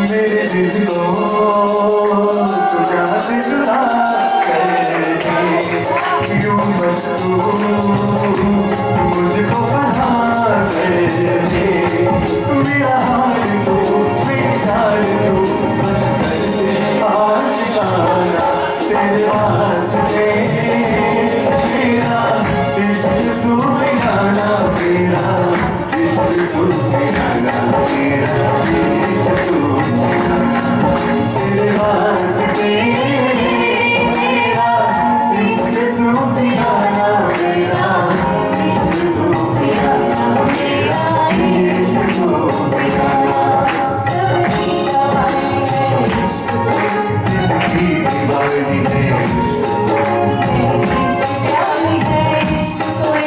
मेरे दिल को तुझा दिल दिला करके यूँ बस तू Every day, every day, every day.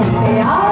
इश्क सुहाना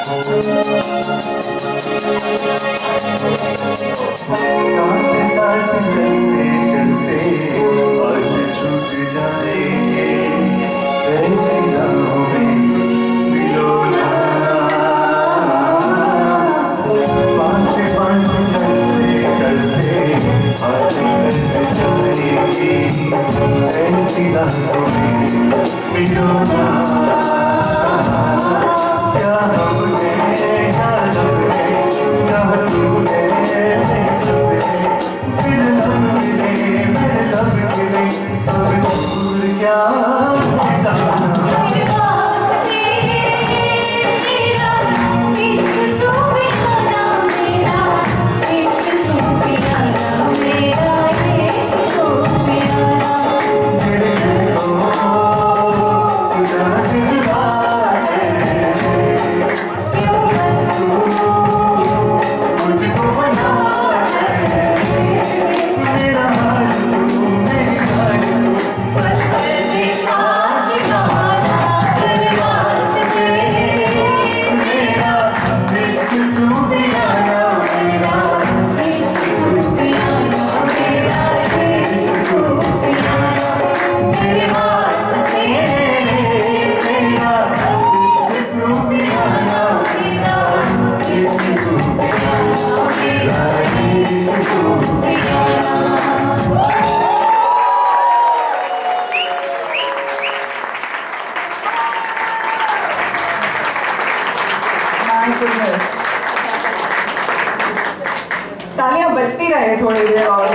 साथ चलते चलते आज छूट जाएँगे ऐसी राहों में मिलो ना पाँच पाँच करते करते आज कैसे जाएँगे ऐसी राहों में मिलो ना I'm gonna. Goodness. तालियाँ बजती रहे थोड़ी देर और